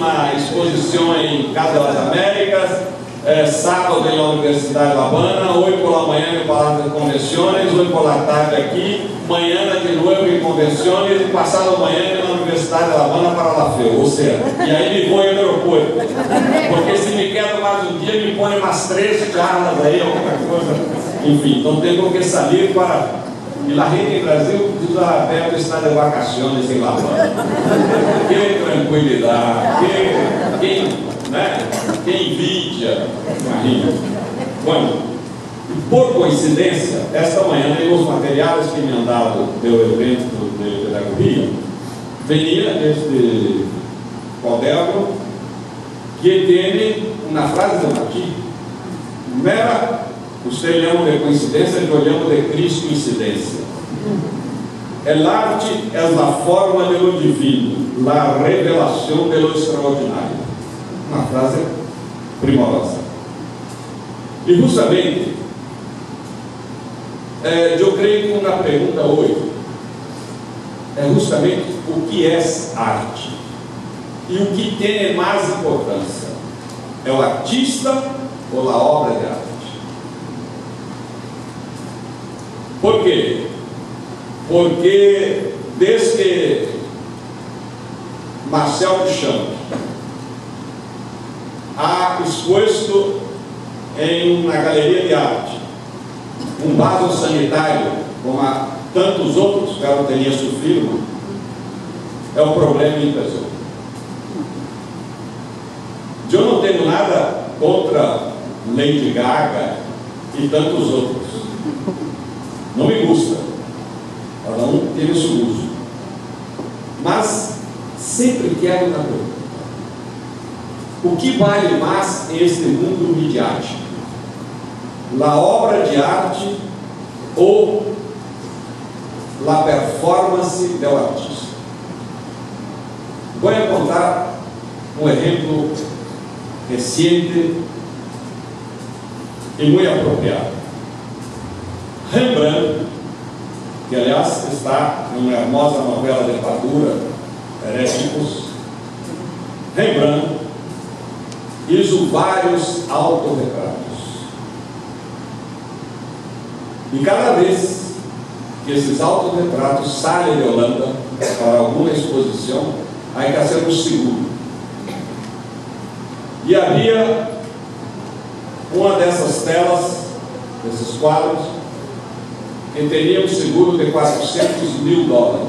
na exposição em Casa das Américas, é, sábado em la Universidade de La Habana, hoje pela manhã em Palácio de Convenções, hoje pela tarde aqui, manhã de novo em Convenções e passado amanhã na Universidade de La Habana para La Feu, ou seja, e aí me vou no aeroporto. Porque se me quer mais um dia, me põe umas três charlas aí, alguma coisa. Enfim, então tenho que sair para e la gente em Brasil diz a ah, Alberto está de vacações em Habana. que tranquilidade, que, que, né? que envidia. Bueno, por coincidência, esta manhã, os materiais que me han dado do evento de pedagogia, venia este quaderno que tem uma frase de Martim, mera, usted llama de coincidência, eu llamo de coincidência. El arte é a forma de lo divino, la revelação de lo extraordinário. Uma frase primorosa. E justamente, é, eu creio que uma pergunta hoje é justamente o que é arte e o que tem mais importância. É o artista ou a obra de arte? Por quê? Porque desde que Marcel Duchamp ha exposto em uma galeria de arte um vaso sanitário, como a tantos outros que ela teria sofrido, é o problema em pessoa. Eu não tenho nada contra Lady Gaga e tantos outros. Não me gusta. Cada um tem o seu uso. Mas sempre quero na pergunta. O que vale mais neste mundo midiático? La obra de arte ou la performance do artista? Vou contar um exemplo recente e muito apropriado. Rembrandt, que aliás está numa hermosa novela de Padura, Heréticos, Rembrandt hizo vários autorretratos. E cada vez que esses autorretratos saem de Holanda para alguma exposição, aí está sendo seguro. E havia uma dessas telas, desses quadros, que teria um seguro de 400 mil dólares.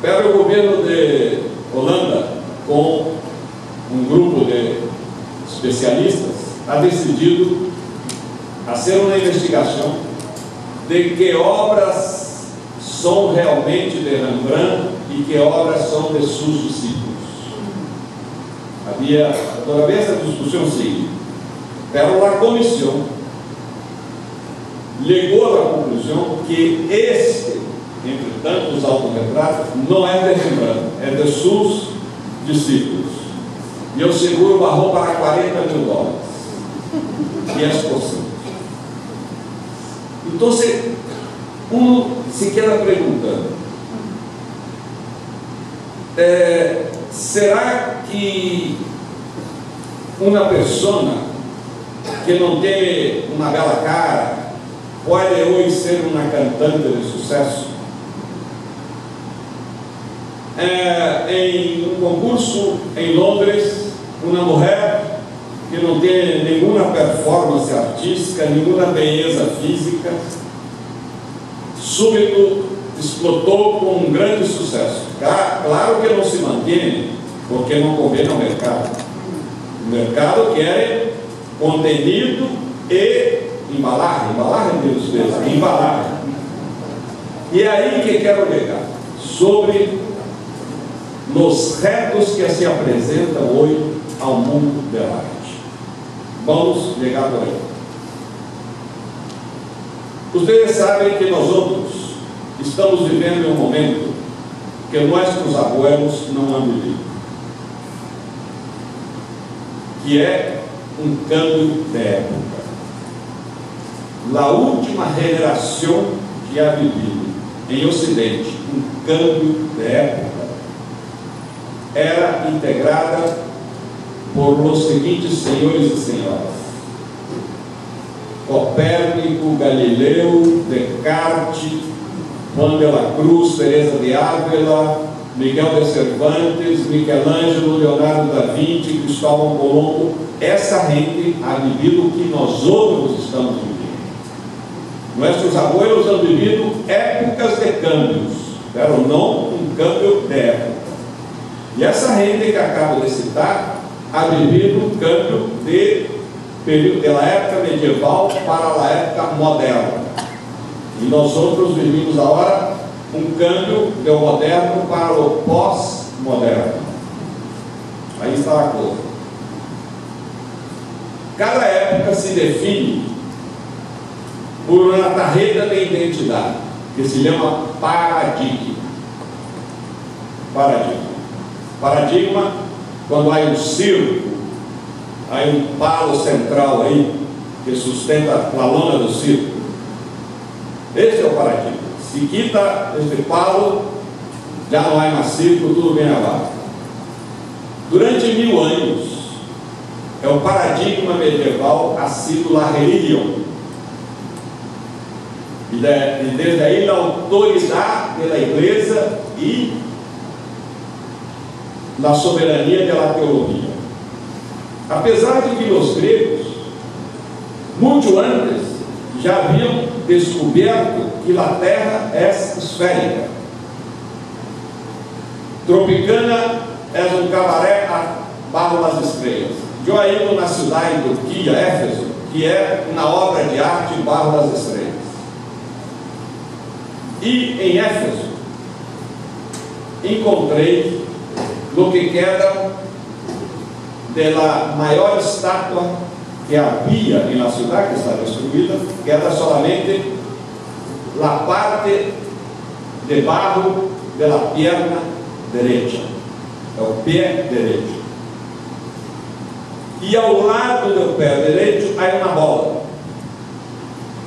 Para o governo de Holanda, com um grupo de especialistas, ha decidido fazer uma investigação de que obras são realmente de Rembrandt e que obras são de seus discípulos. Havia todavia essa discussão seguinte. Pero a comissão chegou à conclusão que este, entre tantos autorretratos, não é de Rembrandt, é de seus discípulos. E o seguro barrou para 40 mil dólares. E é possível. Então, uno se queda perguntando: é, será que uma pessoa que não tem uma bela cara pode hoje ser uma cantante de sucesso? É, em um concurso em Londres, uma mulher que não tem nenhuma performance artística, nenhuma beleza física, súbito explotou com um grande sucesso. Claro que não se mantém, porque não convém ao mercado. O mercado quer contenido e embalagem, embalagem Deus fez, embalagem. E é aí que quero ligar sobre os retos que se apresentam hoje ao mundo da arte. Vamos ligar por aí. Vocês sabem que nós outros estamos vivendo um momento que nossos abuelos não han vivido. Que é um câmbio de época. A última geração que ha vivido em Ocidente um câmbio de época era integrada por los seguintes senhores e senhoras: Copérnico, Galileu, Descartes, Juan de la Cruz, Teresa de Ávila, Miguel de Cervantes, Michelangelo, Leonardo da Vinci, Cristóvão Colombo. Essa gente o que nós outros estamos vivendo. Nossos abuelos han vivido épocas de câmbios, pero não um câmbio de época. E essa gente que acabo de citar ha vivido um câmbio de período da época medieval para a época moderna. E nós outros vivemos agora um câmbio do moderno para o pós-moderno. Aí está a coisa. Cada época se define por uma tarreta de identidade, que se chama paradigma. Paradigma. Paradigma, quando há um circo, há um palo central aí, que sustenta a lona do circo. Esse é o paradigma. Se quita este palo, já não há mais circo, tudo bem abaixo. Durante mil anos, é o paradigma medieval ha sido la. E, de, desde aí a autoridade da igreja e na soberania da teologia. Apesar de que os gregos, muito antes, já haviam descoberto que a Terra é esférica. Tropicana é um cabaré abaixo das estrelas. Ainda na cidade de Turquia, Éfeso, que é uma obra de arte barro das estrelas. E em Éfeso, encontrei no que queda da maior estátua que havia na cidade que está destruída, que era somente a parte de barro da perna direita, é o pé direito. E ao lado do pé direito há uma bola.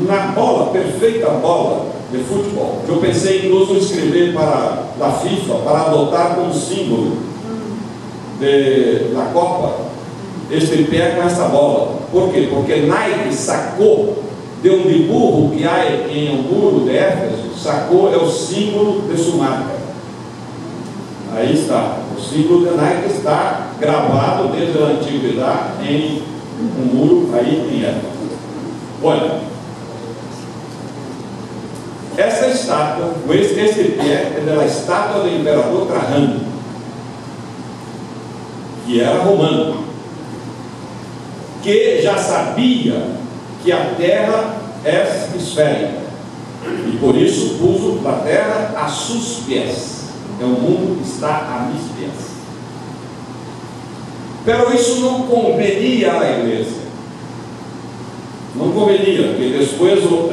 Uma bola, perfeita bola de futebol. Eu pensei em escrever para a FIFA, para adotar como símbolo de, da Copa este pé com essa bola. Por quê? Porque Nike sacou de um dibujo que há em muro de Éfeso, sacou é o símbolo de sua marca. Aí está. O símbolo de Nike está gravado desde a antiguidade em um muro aí em Éfeso. Olha, essa estátua, esse, pé é da estátua do imperador Trajano, que era romano que já sabia que a terra é esférica e por isso puso a terra a seus pés. É o mundo está a meus pés. Pero isso não convenia à igreja. Não convenia, porque depois o,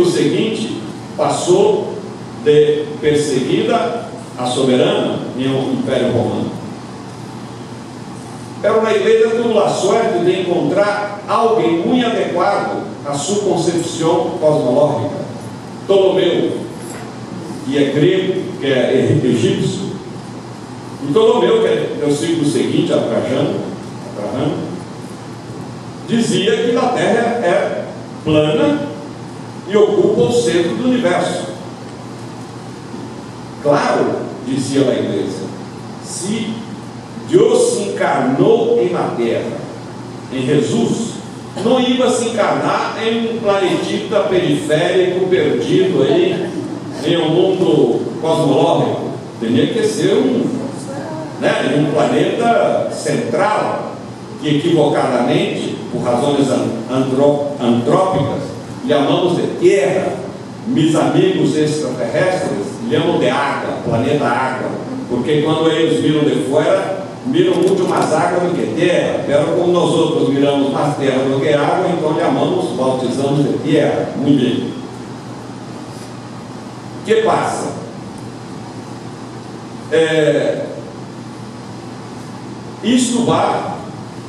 o seguinte passou de perseguida a soberana em um império romano. Pero na igreja a sorte de encontrar alguém muito adequado à sua concepção cosmológica. Ptolomeu, que é grego, que é egípcio, e Ptolomeu, que é o ciclo seguinte a Trajano, dizia que a Terra é plana e ocupa o centro do universo. Claro, dizia a igreja, se Deus se encarnou em na terra, em Jesus, não ia se encarnar em um planetita periférico perdido aí, em um mundo cosmológico. Teria que ser um, né, um planeta central, que equivocadamente, por razões antrópicas, chamamos de Terra. Meus amigos extraterrestres chamam de água, planeta água, porque quando eles viram de fora, miram muito mais água do que terra, pero como nós outros miramos mais terra do que água, então chamamos, bautizamos de terra. Muito bem. O que passa? É, vai,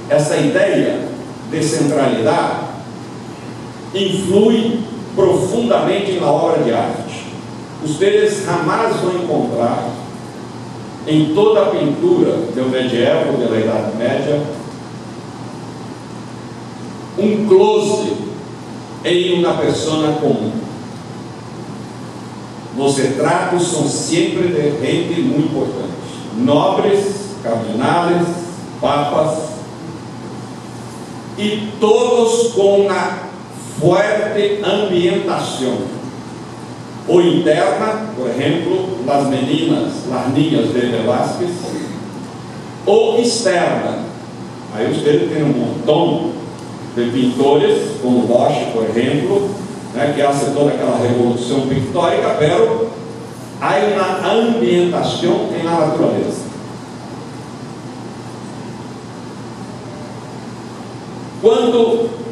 essa ideia de centralidade, influi profundamente na obra de arte. Vocês jamais vão encontrar em toda a pintura do medievo, da Idade Média, um close em uma pessoa comum. Os retratos são sempre de gente muito importante. Nobres, cardinais, papas, e todos com uma forte ambientação. Ou interna, por exemplo, das meninas, las niñas de Velázquez, ou externa. Aí você tem um montão de pintores, como Bosch, por exemplo, né, que hace toda aquela revolução pictórica, pero há uma ambientação em la natureza. Quando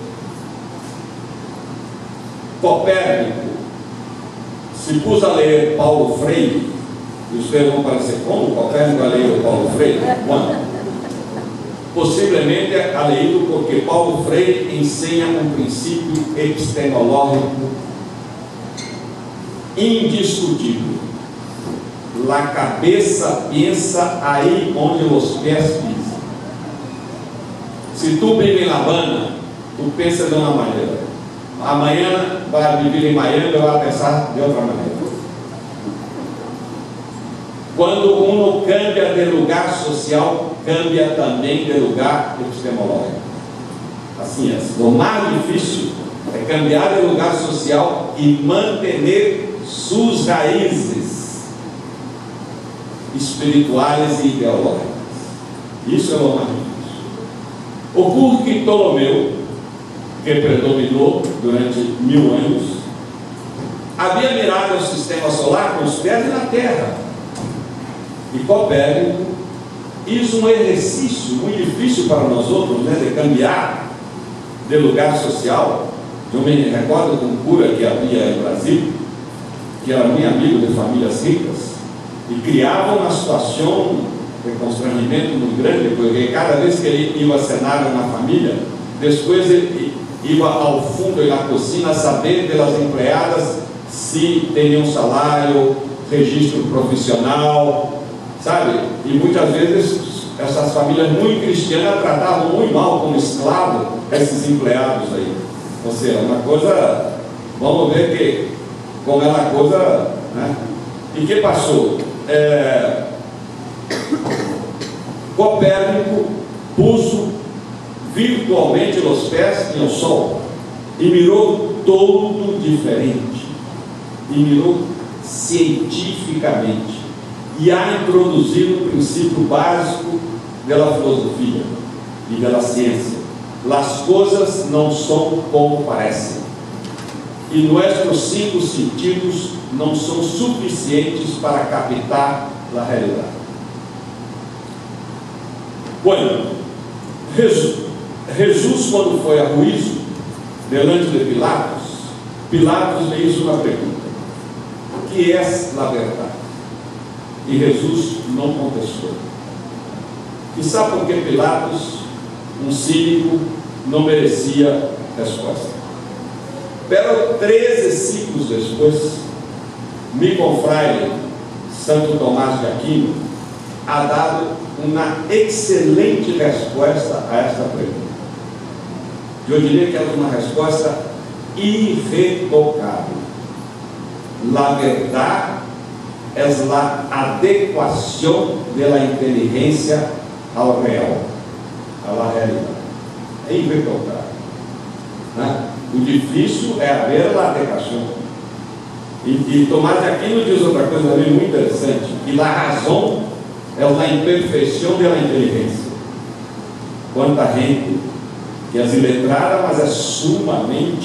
Copérnico se pôs a ler Paulo Freire, e os vão parecer como Copérnico a ler Paulo Freire? Quando? Possivelmente a leído porque Paulo Freire ensina um princípio epistemológico indiscutível. La cabeça pensa aí onde os pés pisam. Se tu vive em La Habana, tu pensa de uma maneira. Amanhã vai viver em Miami, vai pensar de outra maneira. Quando um cambia de lugar social, cambia também de lugar epistemológico. Assim é. O mais difícil é cambiar de lugar social e manter suas raízes espirituais e ideológicas. Isso é o mais difícil. O culto que Ptolomeu, que predominou durante mil anos, havia mirado o sistema solar com os pés na Terra. E Copérnico fez um exercício muito difícil para nós outros, né, de cambiar de lugar social. Eu me recordo de um cura que havia no Brasil, que era muito amigo de famílias ricas, e criava uma situação de constrangimento muito grande, porque cada vez que ele ia cenar na família, depois ele ia ao fundo na cozinha saber pelas empregadas se teriam salário, registro profissional, sabe? E muitas vezes essas famílias muito cristianas tratavam muito mal como escravo esses empregados aí. Ou seja, uma coisa, vamos ver que como era a coisa, né? E que passou? É, Copérnico puso virtualmente os pés no sol. E mirou todo diferente, e mirou cientificamente, e a introduzir o princípio básico da filosofia e da ciência. As coisas não são como parecem, e nossos cinco sentidos não são suficientes para captar a realidade. Bueno, Jesus, Jesus, quando foi a juízo, delante de Pilatos, Pilatos lhe uma pergunta: O que é a verdade? E Jesus não contestou. E sabe por que Pilatos, um cínico, não merecia resposta? Pero 13 ciclos depois, Micon Fraile, Santo Tomás de Aquino, ha dado uma excelente resposta a esta pergunta. Eu diria que é uma resposta irretocável. La verdade é a adequação da inteligência ao real, à realidade. É irretocável. Né? O difícil é haver a adequação. E, e Tomás de Aquino diz outra coisa muito interessante, que a razão é uma imperfeição da inteligência. Quanta gente que é iletrada, mas é sumamente